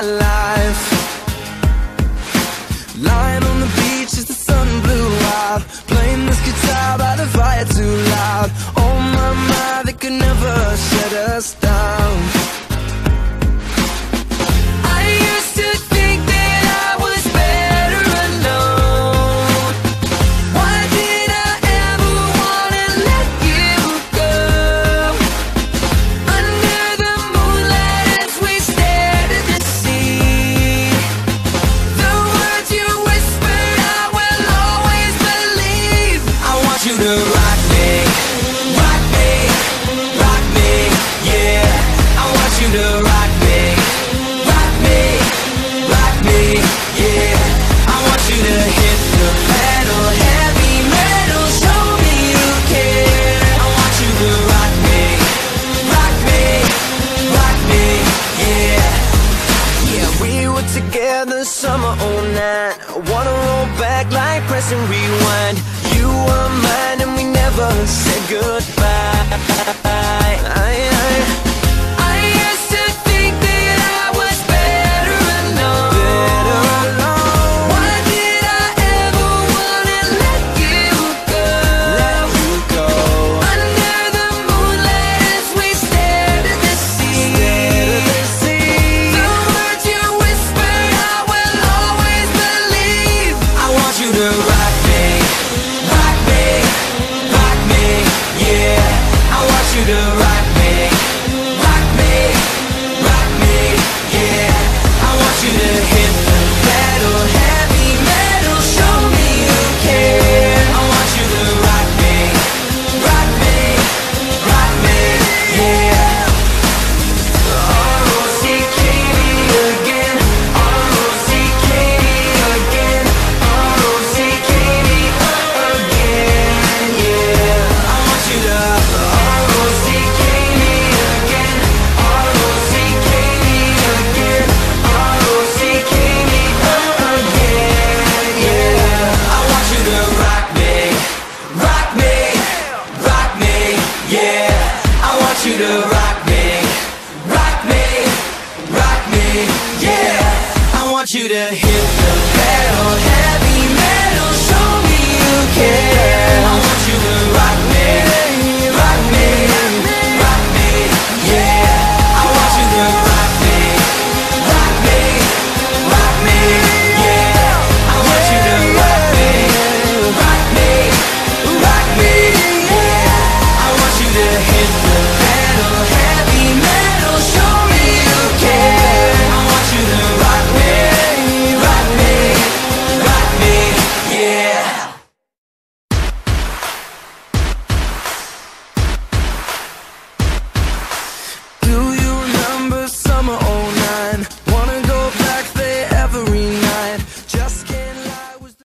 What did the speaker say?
balla together summer '09. Wanna roll back like pressing rewind You were mine and we never said goodbye to run rock.